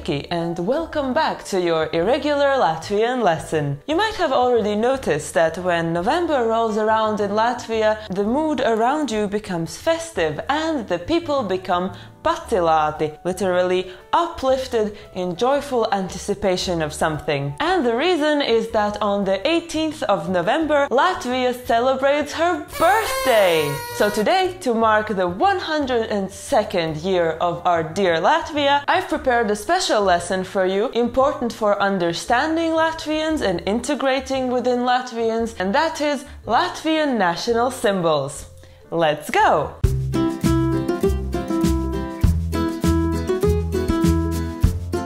Sveiki and welcome back to your irregular Latvian lesson. You might have already noticed that when November rolls around in Latvia, the mood around you becomes festive and the people become pacilāti, literally uplifted in joyful anticipation of something. And the reason is that on the 18th of November, Latvia celebrates her birthday. So today, to mark the 102nd year of our dear Latvia, I've prepared a special lesson for you, important for understanding Latvians and integrating within Latvians, and that is Latvian national symbols. Let's go!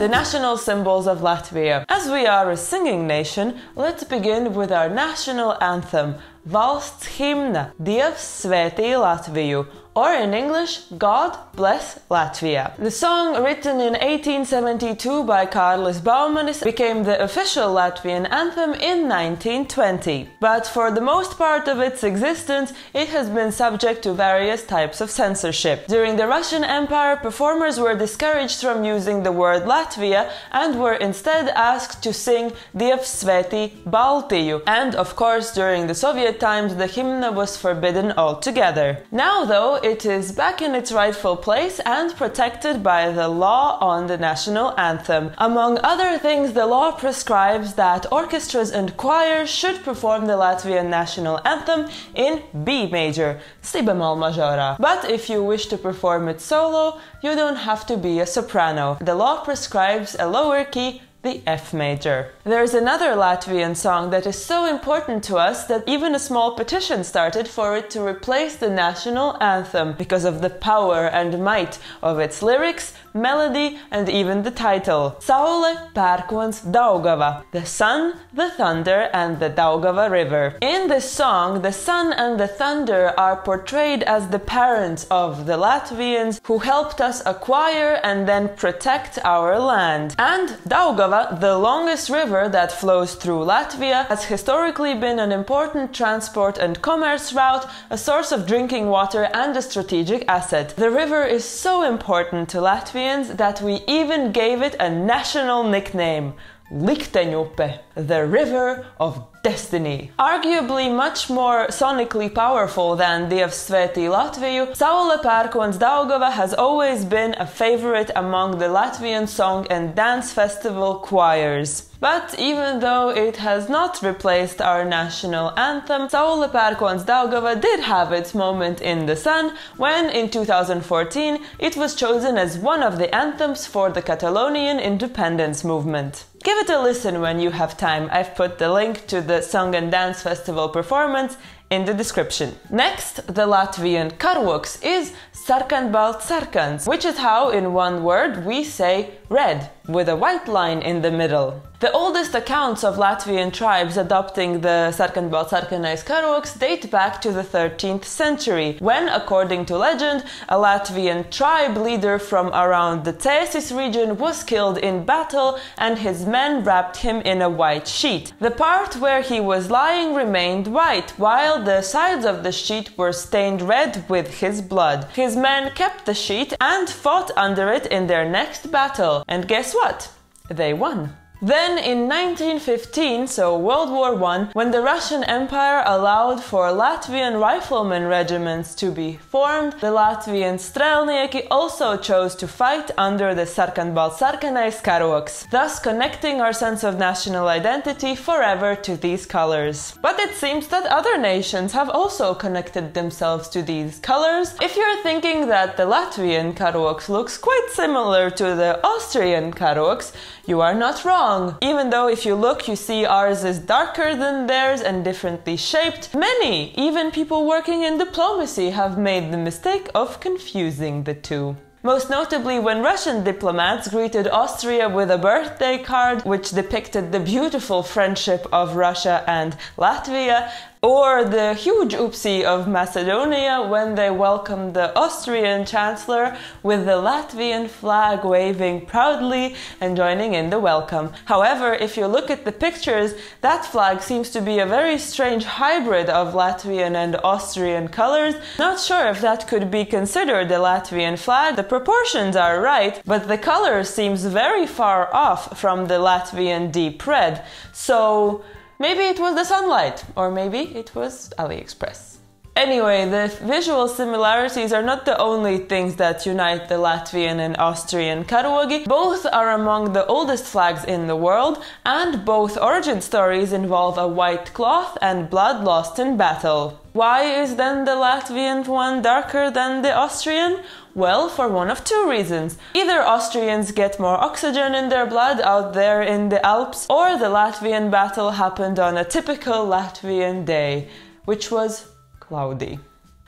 The national symbols of Latvia. As we are a singing nation, let's begin with our national anthem, Valsts himna Dievs svētī Latviju, or in English, God Bless Latvia. The song, written in 1872 by Kārlis Baumanis, became the official Latvian anthem in 1920. But for the most part of its existence, it has been subject to various types of censorship. During the Russian Empire, performers were discouraged from using the word Latvia and were instead asked to sing Dievs svētī Baltiju. And of course, during the Soviet times, the hymn was forbidden altogether. Now, though, it is back in its rightful place and protected by the law on the national anthem. Among other things, the law prescribes that orchestras and choirs should perform the Latvian national anthem in B major, si bemol majora. But if you wish to perform it solo, you don't have to be a soprano. The law prescribes a lower key the F major. There's another Latvian song that is so important to us that even a small petition started for it to replace the national anthem because of the power and might of its lyrics, melody, and even the title. Saule Pērkons Daugava, the sun, the thunder, and the Daugava River. In this song, the sun and the thunder are portrayed as the parents of the Latvians who helped us acquire and then protect our land. And Daugava the longest river that flows through Latvia, has historically been an important transport and commerce route, a source of drinking water, and a strategic asset. The river is so important to That we even gave it a national nickname. Likteņupe, the river of destiny. Arguably much more sonically powerful than Dievs svētī Latviju, Saule Pērkons Daugava has always been a favorite among the Latvian song and dance festival choirs. But even though it has not replaced our national anthem, Saule Pērkons Daugava did have its moment in the sun when, in 2014, it was chosen as one of the anthems for the Catalonian independence movement. Give it a listen when you have time. I've put the link to the Song and Dance Festival performance in the description. Next, the Latvian karogs is sarkanbalt sarkans, which is how, in one word, we say red, with a white line in the middle. The oldest accounts of Latvian tribes adopting the sarkanbalt sarkanais karogs date back to the 13th century, when, according to legend, a Latvian tribe leader from around the Cēsis region was killed in battle and his men wrapped him in a white sheet. The part where he was lying remained white, while the sides of the sheet were stained red with his blood. His men kept the sheet and fought under it in their next battle. And guess what? But they won. Then in 1915, so World War I, when the Russian Empire allowed for Latvian riflemen regiments to be formed, the Latvian Strelnieki also chose to fight under the Sarkanbalt Sarkanais karogs, thus connecting our sense of national identity forever to these colors. But it seems that other nations have also connected themselves to these colors. If you're thinking that the Latvian karogs looks quite similar to the Austrian karogs, you are not wrong. Even though if you look, you see ours is darker than theirs and differently shaped, many, even people working in diplomacy, have made the mistake of confusing the two. Most notably when Russian diplomats greeted Austria with a birthday card which depicted the beautiful friendship of Russia and Latvia, or the huge oopsie of Macedonia when they welcomed the Austrian chancellor with the Latvian flag waving proudly and joining in the welcome. However, if you look at the pictures, that flag seems to be a very strange hybrid of Latvian and Austrian colors. Not sure if that could be considered the Latvian flag. The proportions are right, but the color seems very far off from the Latvian deep red. So maybe it was the sunlight, or maybe it was AliExpress. Anyway, the visual similarities are not the only things that unite the Latvian and Austrian karogi. Both are among the oldest flags in the world, and both origin stories involve a white cloth and blood lost in battle. Why is then the Latvian one darker than the Austrian? Well, for one of two reasons. Either Austrians get more oxygen in their blood out there in the Alps, or the Latvian battle happened on a typical Latvian day, which was Klaudija!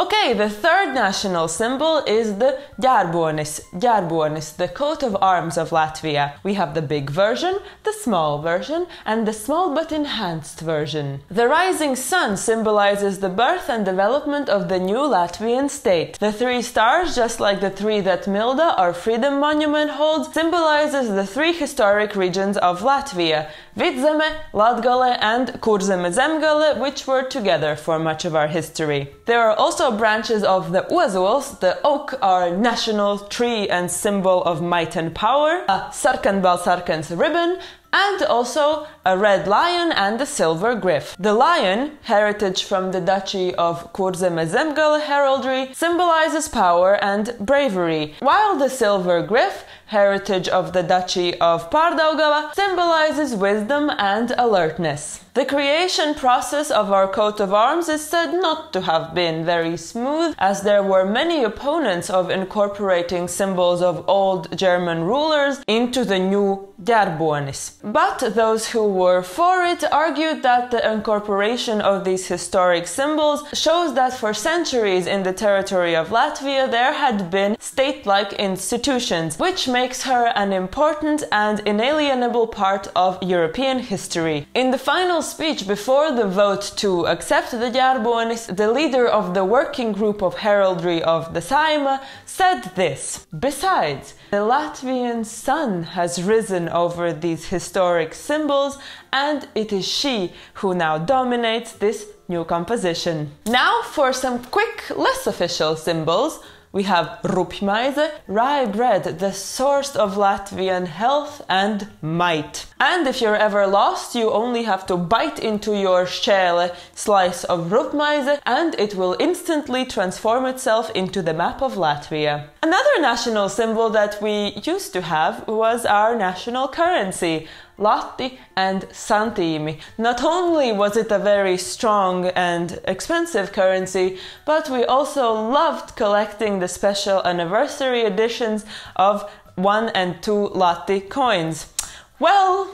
Okay, the third national symbol is the ģerbonis, ģerbonis, the coat of arms of Latvia. We have the big version, the small version, and the small but enhanced version. The rising sun symbolizes the birth and development of the new Latvian state. The three stars, just like the three that Milda, our freedom monument, holds, symbolizes the three historic regions of Latvia, Vidzeme, Latgale, and Kurzeme Zemgale, which were together for much of our history. There are also branches of the ozols, the oak, are national tree and symbol of might and power, a sarkanbaltsarkans ribbon, and also a red lion and a silver griff. The lion, heritage from the Duchy of Kurzeme Zemgale heraldry, symbolizes power and bravery, while the silver griff, heritage of the Duchy of Pārdaugava, symbolizes wisdom and alertness. The creation process of our coat of arms is said not to have been very smooth, as there were many opponents of incorporating symbols of old German rulers into the new ģerbonis. But those who were for it argued that the incorporation of these historic symbols shows that for centuries in the territory of Latvia there had been state like institutions, which makes her an important and inalienable part of European history. In the final speech before the vote to accept the ģerbonis, the leader of the working group of heraldry of the Saeima said this Besides, the Latvian sun has risen over these historic symbols, and it is she who now dominates this new composition. Now for some quick, less official symbols. We have rupjmaize, rye bread, the source of Latvian health and might. And if you're ever lost, you only have to bite into your shell slice of rupjmaize and it will instantly transform itself into the map of Latvia. Another national symbol that we used to have was our national currency, lati and santīmi. Not only was it a very strong and expensive currency, but we also loved collecting the special anniversary editions of 1 and 2 lati coins. Well,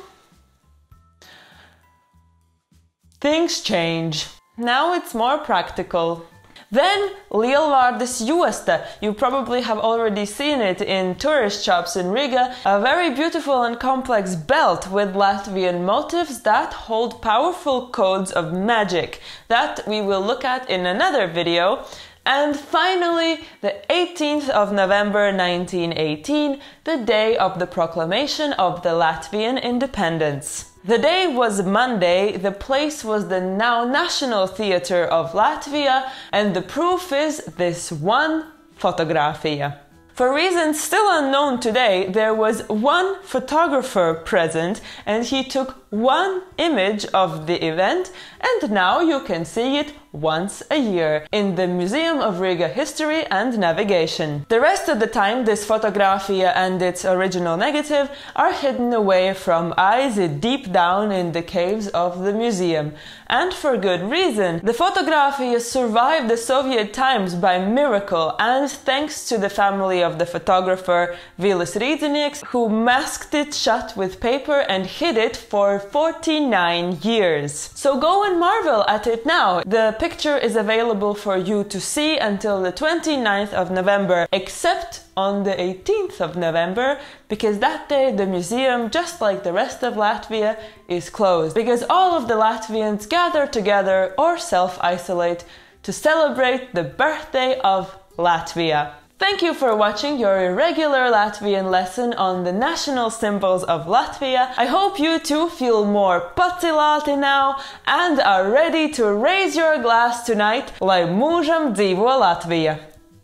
things change. Now it's more practical. Then Lielvārdes josta. You probably have already seen it in tourist shops in Riga. A very beautiful and complex belt with Latvian motifs that hold powerful codes of magic that we will look at in another video. And finally, the 18th of November 1918, the day of the proclamation of the Latvian independence. The day was Monday, the place was the now National Theatre of Latvia, and the proof is this one photografia. For reasons still unknown today, there was one photographer present and he took one image of the event, and now you can see it once a year in the Museum of Riga History and Navigation. The rest of the time, this photografia and its original negative are hidden away from eyes deep down in the caves of the museum. And for good reason. The photography survived the Soviet times by miracle and thanks to the family of the photographer Vilis Rīdzinieks, who masked it shut with paper and hid it for 49 years. So go and marvel at it now. The picture is available for you to see until the 29th of November, except on the 18th of November, because that day the museum, just like the rest of Latvia, is closed. Because all of the Latvians gather together or self isolate to celebrate the birthday of Latvia. Thank you for watching your irregular Latvian lesson on the national symbols of Latvia. I hope you too feel more pacilāti now and are ready to raise your glass tonight, lai mūžam dzīvo Latvija.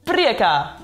Priekā!